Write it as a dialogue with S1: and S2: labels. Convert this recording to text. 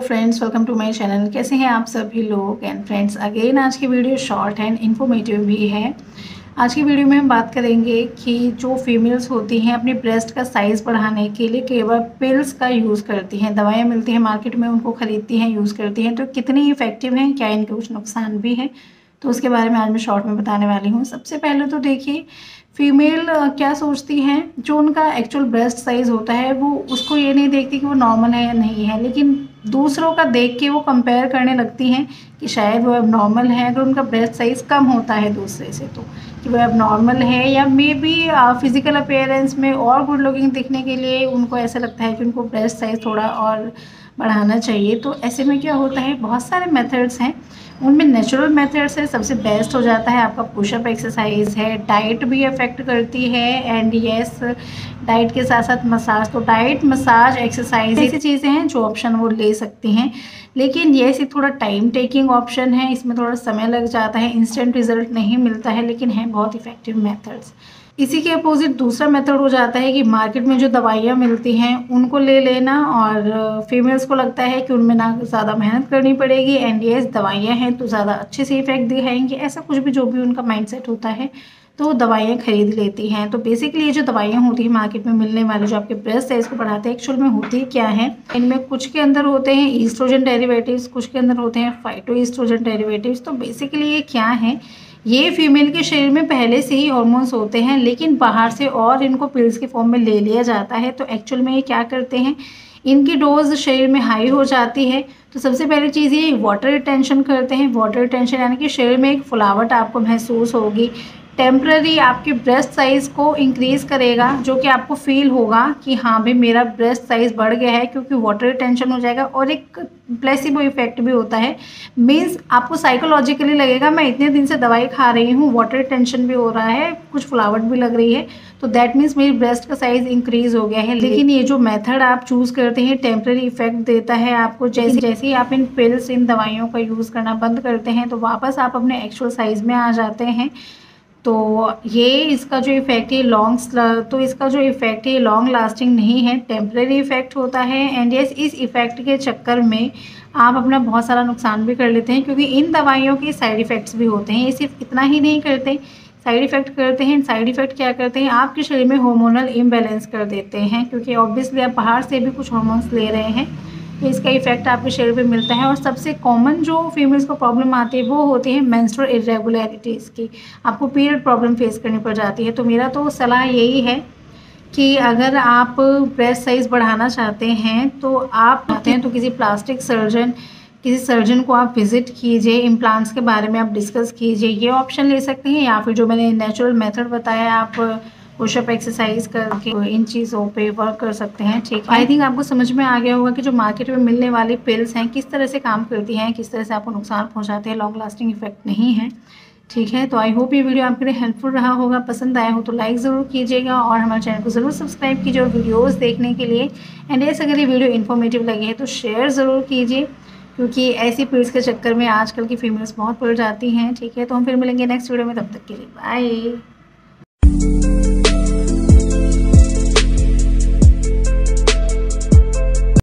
S1: Friends welcome to my channel कैसे हैं आप सभी लोग? एंड फ्रेंड्स अगेन आज की वीडियो शॉर्ट एंड इन्फॉर्मेटिव भी है। आज की वीडियो में हम बात करेंगे कि जो फीमेल्स होती हैं अपनी ब्रेस्ट का साइज़ बढ़ाने के लिए केवल पिल्स का यूज़ करती हैं। दवाइयाँ मिलती हैं मार्केट में, उनको ख़रीदती हैं यूज़ करती हैं। तो कितनी इफ़ेक्टिव हैं? क्या इनके कुछ नुकसान भी हैं? तो उसके बारे में आज मैं शॉर्ट में बताने वाली हूँ। सबसे पहले तो देखिए फीमेल क्या सोचती हैं? जो उनका एक्चुअल ब्रेस्ट साइज़ होता है, वो उसको ये नहीं देखती कि वो नॉर्मल है या नहीं है, लेकिन दूसरों का देख के वो कंपेयर करने लगती हैं कि शायद वो अब नॉर्मल है, अगर उनका ब्रेस्ट साइज़ कम होता है दूसरे से तो कि वो अब नॉर्मल है या मे बी फ़िज़िकल अपेयरेंस में और गुड लुकिंग दिखने के लिए उनको ऐसा लगता है कि उनको ब्रेस्ट साइज़ थोड़ा और बढ़ाना चाहिए। तो ऐसे में क्या होता है, बहुत सारे मेथड्स हैं। उनमें नेचुरल मेथड से सबसे बेस्ट हो जाता है आपका पुशअप एक्सरसाइज है डाइट भी अफेक्ट करती है एंड यस डाइट के साथ साथ मसाज तो डाइट मसाज एक्सरसाइज ऐसी चीज़ें हैं जो ऑप्शन वो ले सकती हैं। लेकिन ये सी थोड़ा टाइम टेकिंग ऑप्शन है, इसमें थोड़ा समय लग जाता है इंस्टेंट रिज़ल्ट नहीं मिलता है, लेकिन हैं बहुत इफ़ेक्टिव मेथड्स इसी के अपोजिट दूसरा मेथड हो जाता है कि मार्केट में जो दवाइयाँ मिलती हैं, उनको ले लेना और फीमेल्स को लगता है कि उनमें ना ज़्यादा मेहनत करनी पड़ेगी। एंड ये दवाइयाँ हैं तो ज़्यादा अच्छे से इफ़ेक्ट दिखाएँगे। ऐसा कुछ भी जो भी उनका माइंडसेट होता है तो दवाइयाँ खरीद लेती हैं। तो बेसिकली ये जो दवाइयाँ होती हैं मार्केट में मिलने वाले, जो आपके ब्रेस्ट साइज़ को बढ़ाते हैं एक्चुअल में होती क्या है? इनमें कुछ के अंदर होते हैं ईस्ट्रोजन डेरिवेटिव्स कुछ के अंदर होते हैं फाइटो ईस्ट्रोजन डेरिवेटिव्स तो बेसिकली ये क्या है? ये फीमेल के शरीर में पहले से ही हॉर्मोन्स होते हैं, लेकिन बाहर से और इनको पिल्स के फॉर्म में ले लिया जाता है। तो एक्चुअल में ये क्या करते हैं? इनकी डोज शरीर में हाई हो जाती है। तो सबसे पहली चीज़ ये वाटर रिटेंशन करते हैं। वाटर रिटेंशन यानी कि शरीर में एक फुलावट आपको महसूस होगी। टेम्प्ररी आपके ब्रेस्ट साइज़ को इंक्रीज़ करेगा जो कि आपको फील होगा कि हाँ भाई मेरा ब्रेस्ट साइज़ बढ़ गया है क्योंकि वाटर रिटेंशन हो जाएगा और एक प्लेसिबो इफ़ेक्ट भी होता है। मीन्स आपको साइकोलॉजिकली लगेगा मैं इतने दिन से दवाई खा रही हूँ वाटर रिटेंशन भी हो रहा है कुछ फुलावट भी लग रही है तो दैट मीन्स मेरी ब्रेस्ट का साइज़ इंक्रीज़ हो गया है। लेकिन ये जो मेथड आप चूज़ करते हैं टेम्प्रेरी इफ़ेक्ट देता है आपको जैसे जैसे ही आप इन पिल्स इन दवाइयों का यूज़ करना बंद करते हैं तो वापस आप अपने एक्चुअल साइज़ में आ जाते हैं। तो ये इसका जो इफ़ेक्ट है लॉन्ग तो इसका जो इफ़ेक्ट है लॉन्ग लास्टिंग नहीं है टेम्प्रेरी इफ़ेक्ट होता है एंड यस इस इफ़ेक्ट के चक्कर में आप अपना बहुत सारा नुकसान भी कर लेते हैं क्योंकि इन दवाइयों के साइड इफ़ेक्ट्स भी होते हैं। ये सिर्फ़ इतना ही नहीं करते। साइड इफ़ेक्ट करते हैं साइड इफ़ेक्ट क्या करते हैं? आपके शरीर में हार्मोनल इम्बेलेंस कर देते हैं क्योंकि ऑब्वियसली आप बाहर से भी कुछ हार्मोन्स ले रहे हैं। इसका इफ़ेक्ट आपके शरीर पे मिलता है और सबसे कॉमन जो फीमेल्स को प्रॉब्लम आती है, वो होती है मेंस्ट्रुअल इरेगुलरिटीज़ की। आपको पीरियड प्रॉब्लम फेस करनी पड़ जाती है। तो मेरा तो सलाह यही है कि अगर आप ब्रेस्ट साइज़ बढ़ाना चाहते हैं तो आप चाहते हैं तो किसी प्लास्टिक सर्जन किसी सर्जन को आप विज़िट कीजिए इम्प्लांट्स के बारे में आप डिस्कस कीजिए। ये ऑप्शन ले सकते हैं या फिर जो मैंने नेचुरल मेथड बताया आप पुशअप एक्सरसाइज करके इन चीज़ों पे वर्क कर सकते हैं, ठीक है? आई थिंक आपको समझ में आ गया होगा कि जो मार्केट में मिलने वाली पिल्स हैं, किस तरह से काम करती हैं, किस तरह से आपको नुकसान पहुंचाते हैं लॉन्ग लास्टिंग इफ़ेक्ट नहीं है, ठीक है? तो आई होप ये वीडियो आपके लिए हेल्पफुल रहा होगा। पसंद आया हो तो लाइक ज़रूर कीजिएगा और हमारे चैनल को ज़रूर सब्सक्राइब कीजिए और वीडियोस देखने के लिए। एंड ऐसे अगर ये वीडियो इन्फॉर्मेटिव लगे है तो शेयर ज़रूर कीजिए, क्योंकि ऐसी पीड्स के चक्कर में आजकल की फीमेल्स बहुत पड़ जाती हैं, ठीक है? तो हम फिर मिलेंगे नेक्स्ट वीडियो में, तब तक के लिए बाय